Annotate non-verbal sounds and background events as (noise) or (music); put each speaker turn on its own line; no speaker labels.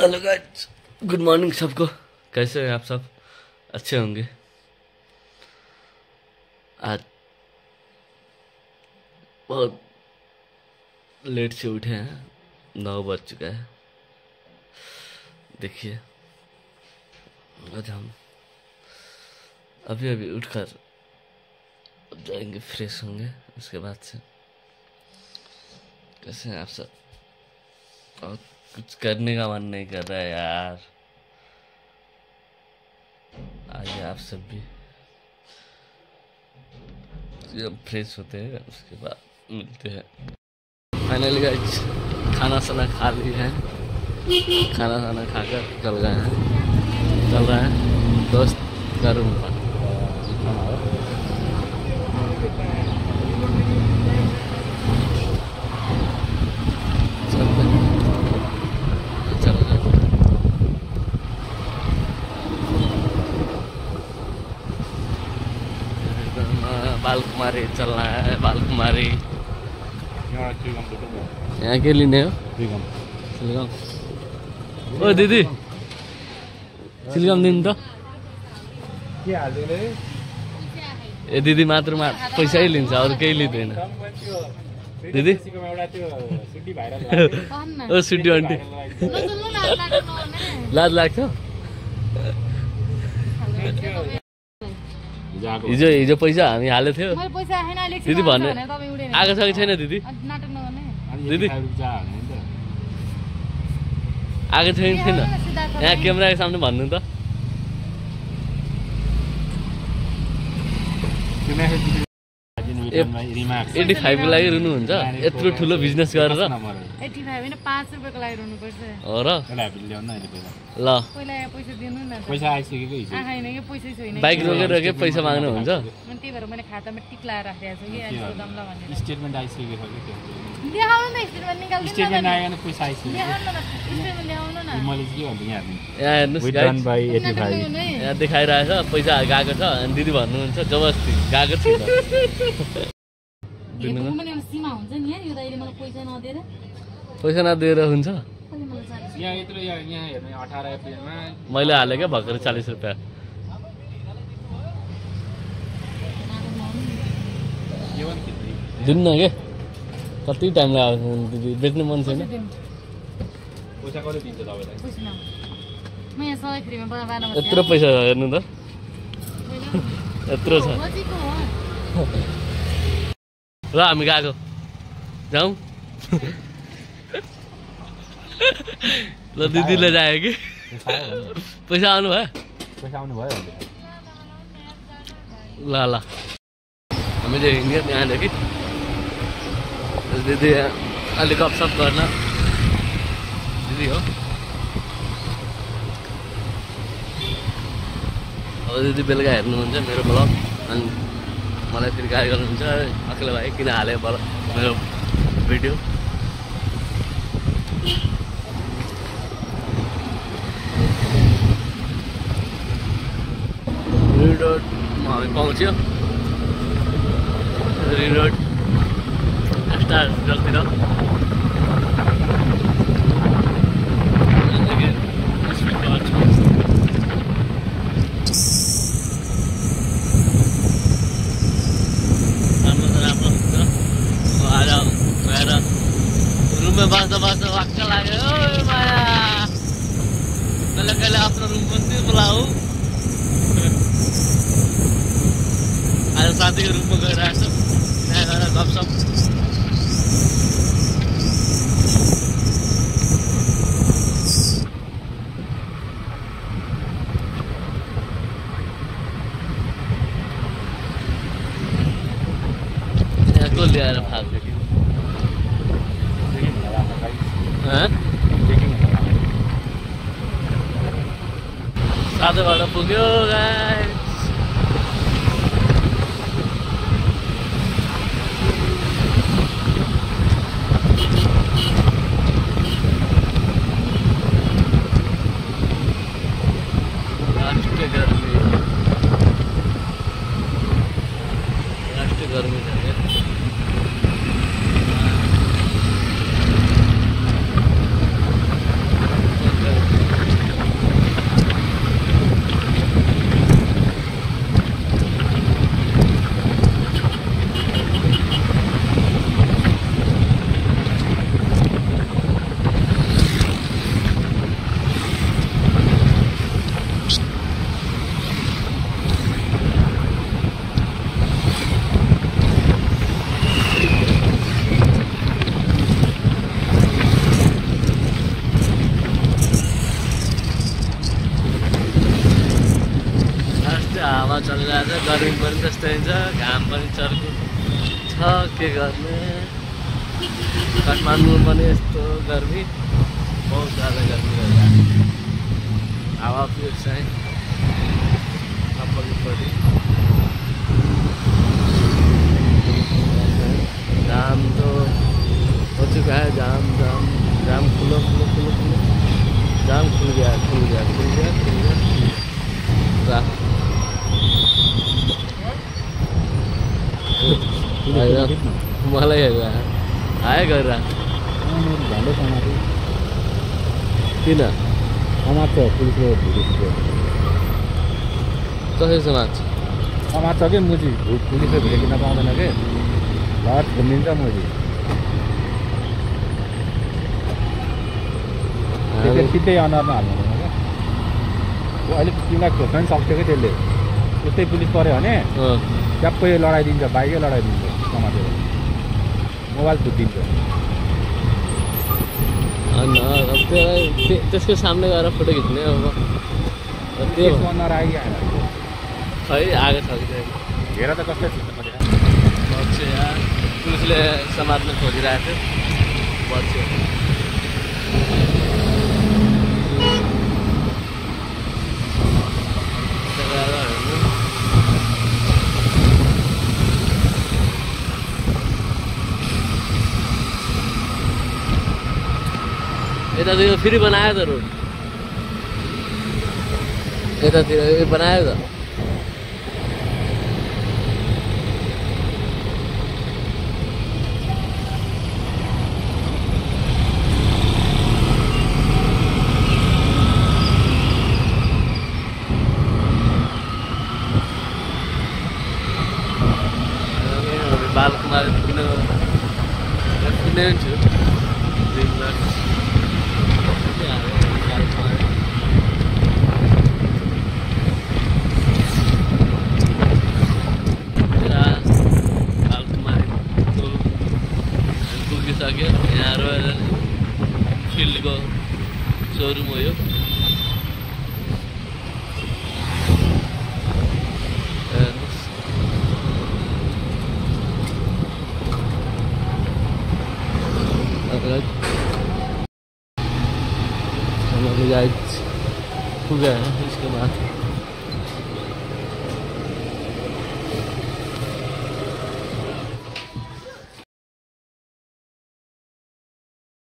Hello guys good morning सबको। कैसे हैं आप सब? अच्छे होंगे। आज बहुत लेट से उठे हैं। नौ बज चुका है। देखिए। आज हम अभी अभी उठकर जाएँगे फ्रेश होंगे, उसके बाद से। कैसे हैं आप सब? और कुछ करने का मन नहीं कर रहा है यार। आइए आप सब भी। जब फ्रेश होते हैं, उसके बाद मिलते हैं। फाइनली गाइस खाना साना खा लिए हैं। खाना साना खाकर चल गए हैं। चल रहा है। दोस्त का बाल कुमारी चलना है बाल कुमारी यहाँ के लिने हो सिलगम ओ दिदी सिलगम दिनु त ए दिदी मात्र मा पैसै लिन्छ अरू केही लिँदैन दिदी ओ सुटी आन्टी लाज लाग्छ हिजो हिजो पैसा हामी हालेको थियो। दिदी भन्ने आएको छ कि छैन दिदी?
नाटक नगर्ने।
दिदी। आएको छैन छैन? यहाँ क्यामेराको सामने भन्नु त। एट्टी फाइभको लागि रुनुहुन्छ? यत्रो ठुलो बिजनेस गरेर? ल। बाइक रोकेर के पैसा माग्नुहुन्छ
स्टेटमेन्ट छ यहाँ
हेर्नुहोस्। यहाँ देखाइरहेछ पैसा गएको छ अनि दिदी भन्नुहुन्छ जबरजस्ती गएको (laughs) छैन
मलाई पैसा नदिएर।
हुन्छ? मैले हालेँ क्या भर्खर चालिस रुपियाँ।
नाटक नगर्नु नि।
यो पनि खिच्दै
दिनु न के? कति टाइम लाग्यो? दिदी बेच्ने मन छैन।
पैसा
दिन्छ तपाईँलाई
म यहाँ
यत्रो पैसा हेर्नु त यत्रो छ ल हामी गएको जाउँ ल दिदीले जायो कि पैसा आउनु भयो
पैसा आउनु भयो
ल ल हामी चाहिँ हिँड्यो त्यहाँदेखि दिदी अलिक गफसप गर्न हो अब दिदी बेलुका हेर्नुहुन्छ मेरो ब्लग अनि मलाई फेरि गाली गर्नुहुन्छ अखिल भाइ किन हाल्यो ब्लग मेरो भिडियो रिङ रोडमा हामी पाउँछौँ रिङ रोड स्टार होटलतिर त्यहाँदेखि स्पिड गर्छु राम्रो त राम्रो हुन्छ अब आज गएर बस्दा वाक्क लाग्यो। माया। कहिले आफ्नो रुम पनि बोलाऊ (laughs) आज साथीको रुममा गइरहेको छु। त्यहाँ I don't kalau punggung guys. चलिरहेको छ गर्मी पनि त्यस्तै हुन्छ घाम पनि चर्को छ के गर्ने? काठमाडौँ पनि यस्तो गर्मी बहुत ज्यादा गर्मी हावा चाहिँ। मलाई आयो गरेर किन?
पुलिसले भिडियो
कसरी समाज?
समात्छ कि मुजी? पुलिसले भिडियो किन्न पाउँदैन कि? घर घुमिन्छ मुजी। त्यसले सिधै अनुहारमा हाल्नु हुँदैन क्या अलिक तिमीलाई खोज्न पनि सक्थ्यो कि त्यसले? उस्तै पुलिस पऱ्यो भने
अँ।
ट्याप्पै लडाइदिन्छ बाइकै लडाइदिन्छ। समातेर मोबाइल फुटिदिन्छ
होइन अब त्यसलाई त्य- त्यसको सामने गएर फोटो खिच्ने अब त्यो
आइआएन
खै आएको छ कि।
हेर त कस्तो
बच्यो यार पुलिसले समात्न खोजिरहेको थियो बच्यो त्यता गएर हेर्नु। यतातिर फेरि बनायो त रोड यतातिर बनायो त। बालकुमार किन किने छु पुगिसक्यो यहाँ रोयल फिल्डको सोरुम हो यो हम अभी हैं इसके बाद